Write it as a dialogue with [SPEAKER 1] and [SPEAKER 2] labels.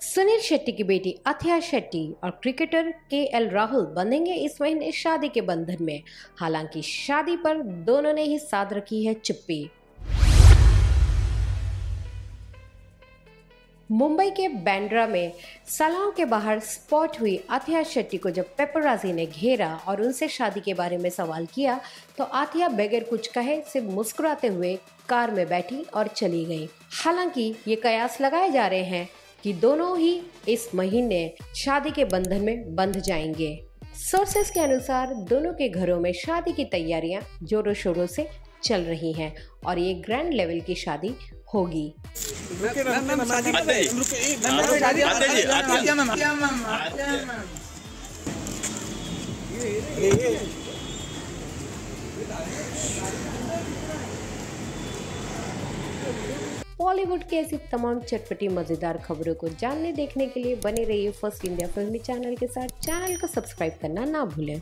[SPEAKER 1] सुनील शेट्टी की बेटी अथिया शेट्टी और क्रिकेटर के एल राहुल बंधेंगे इस महीने शादी के बंधन में। हालाँकि शादी पर दोनों ने ही साथ रखी है चुप्पी। मुंबई के बैंड्रा में सलाओं के बाहर स्पॉट हुई आथिया शेट्टी को जब पेपराजी ने घेरा और उनसे शादी के बारे में सवाल किया तो आथिया बगैर कुछ कहे सिर्फ़ मुस्कुराते हुए कार में बैठी और चली गई। हालाँकि ये कयास लगाए जा रहे हैं कि दोनों ही इस महीने शादी के बंधन में बंध जाएँगे। सोर्सेस के अनुसार दोनों के घरों में शादी की तैयारियाँ जोरों शोरों से चल रही हैं और ये ग्रैंड लेवल की शादी होगी। बॉलीवुड की ऐसी तमाम चटपटी, मज़ेदार खबरों को जानने, देखने के लिए बने रहिए फ़र्स्ट इंडिया फिल्मी चैनल के साथ। चैनल को सब्सक्राइब करना ना भूलें।